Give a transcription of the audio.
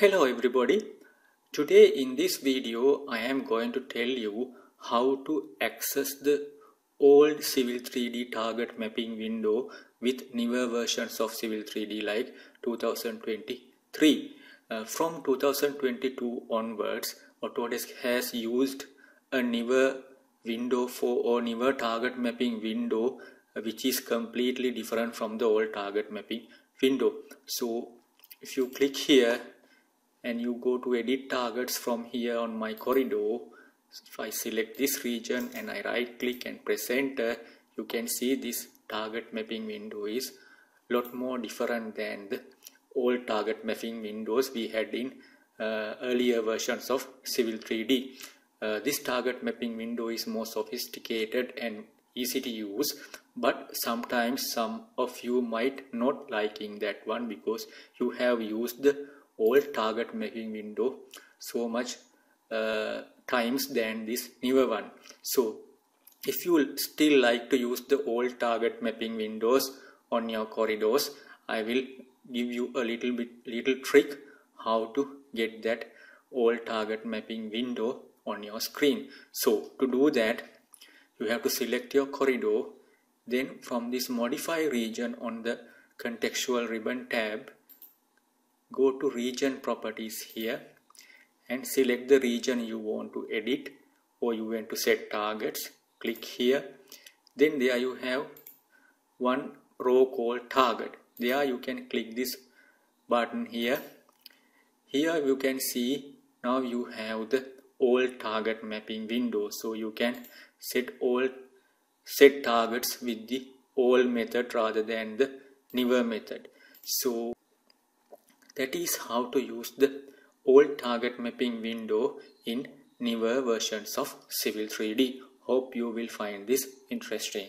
Hello everybody. Today in this video I am going to tell you how to access the old Civil 3D target mapping window with newer versions of Civil 3D like 2023. Uh, from 2022 onwards Autodesk has used a newer window for or newer target mapping window uh, which is completely different from the old target mapping window. So if you click here and you go to edit targets from here on my corridor if I select this region and I right click and press enter you can see this target mapping window is lot more different than the old target mapping windows we had in uh, earlier versions of Civil 3D. Uh, this target mapping window is more sophisticated and easy to use but sometimes some of you might not liking that one because you have used the old target mapping window so much uh, times than this newer one. So if you still like to use the old target mapping windows on your corridors i will give you a little bit little trick how to get that old target mapping window on your screen. So to do that you have to select your corridor then from this modify region on the contextual ribbon tab go to region properties here and select the region you want to edit or you want to set targets. Click here. Then there you have one row called target. There you can click this button here. Here you can see now you have the old target mapping window. So you can set all set targets with the old method rather than the newer method. So that is how to use the old target mapping window in newer versions of Civil 3D. Hope you will find this interesting.